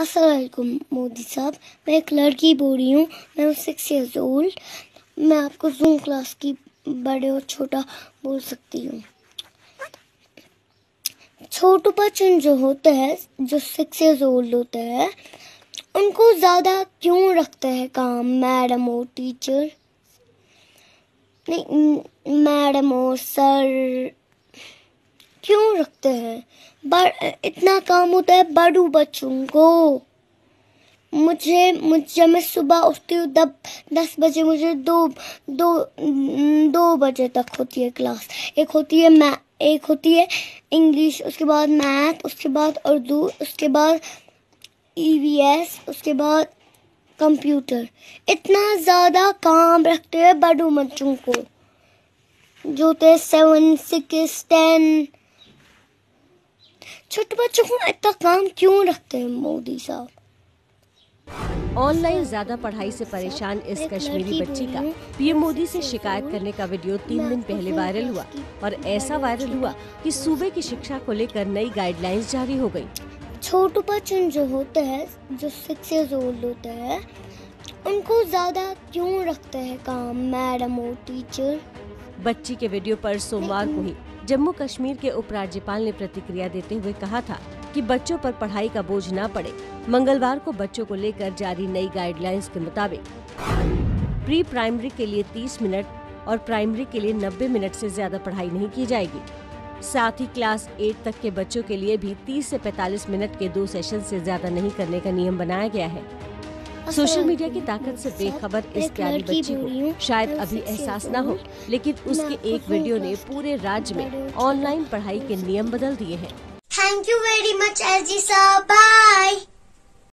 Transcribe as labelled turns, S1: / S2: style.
S1: असलकुम मोदी साहब, मैं एक लड़की बोल रही हूँ, मैं सिक्स ईयर्स ओल्ड मैं आपको जूम क्लास की बड़े और छोटा बोल सकती हूँ। छोटू बच्चन जो होते हैं, जो सिक्स ईयर्स ओल्ड होते हैं, उनको ज़्यादा क्यों रखते हैं काम? मैडम और टीचर नहीं, मैडम और सर क्यों रखते हैं? इतना काम होता है, बड़ू बच्चों को। मुझे मुझे, मैं सुबह उठती हूँ, दब, दस बजे मुझे दो दो दो बजे तक होती है क्लास। एक होती है मै, एक होती है इंग्लिश, उसके बाद मैथ, उसके बाद उर्दू, उसके बाद ईवीएस उसके बाद कंप्यूटर। इतना ज़्यादा काम रखते हैं बड़ू बच्चों को। जो होते सेवन सिक्स टेन छोटे बच्चों को इतना काम क्यों रखते हैं मोदी साहब?
S2: ऑनलाइन ज़्यादा पढ़ाई से परेशान इस कश्मीरी बच्ची का। पीएम मोदी से शिकायत करने का वीडियो तीन दिन पहले वायरल हुआ और ऐसा वायरल हुआ कि सूबे की शिक्षा को लेकर नई गाइडलाइंस जारी हो गई।
S1: छोटू बच्चन जो होते हैं जो सिक्स इयर्स ओल्ड होते हैं उनको ज़्यादा क्यों रखते हैं काम? मैडम और टीचर
S2: बच्ची के वीडियो पर सोमवार को ही जम्मू कश्मीर के उपराज्यपाल ने प्रतिक्रिया देते हुए कहा था कि बच्चों पर पढ़ाई का बोझ न पड़े। मंगलवार को बच्चों को लेकर जारी नई गाइडलाइंस के मुताबिक प्री प्राइमरी के लिए 30 मिनट और प्राइमरी के लिए 90 मिनट से ज़्यादा पढ़ाई नहीं की जाएगी। साथ ही क्लास 8 तक के बच्चों के लिए भी 30 से 45 मिनट के दो सेशन से ज़्यादा नहीं करने का नियम बनाया गया है। सोशल मीडिया की ताकत से बेखबर इस प्यारी बच्ची को शायद अभी एहसास ना हो लेकिन उसके एक वीडियो ने पूरे राज्य में ऑनलाइन पढ़ाई के नियम बदल दिए हैं।
S1: थैंक यू वेरी मच अर्जी साहब बाय